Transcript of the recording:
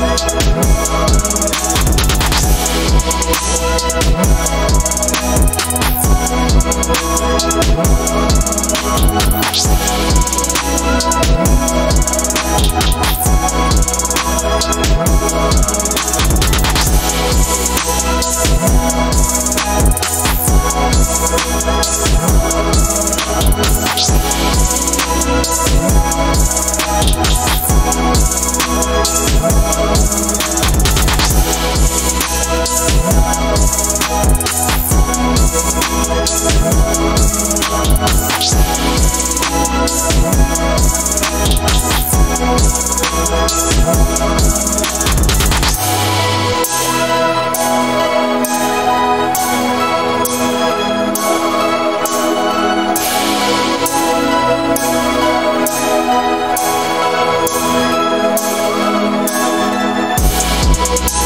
Thank